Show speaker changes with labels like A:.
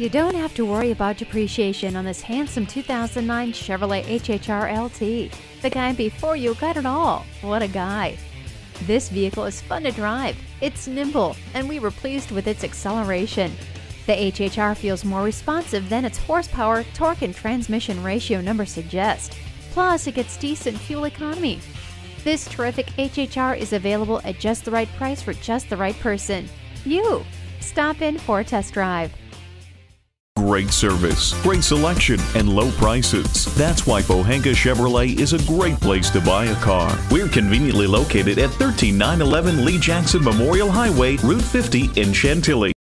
A: You don't have to worry about depreciation on this handsome 2009 Chevrolet HHR LT. The guy before you got it all. What a guy. This vehicle is fun to drive, it's nimble, and we were pleased with its acceleration. The HHR feels more responsive than its horsepower, torque, and transmission ratio number suggest. Plus, it gets decent fuel economy. This terrific HHR is available at just the right price for just the right person. You! Stop in for a test drive.
B: Great service, great selection, and low prices. That's why Pohanka Chevrolet is a great place to buy a car. We're conveniently located at 13911 Lee Jackson Memorial Highway, Route 50 in Chantilly.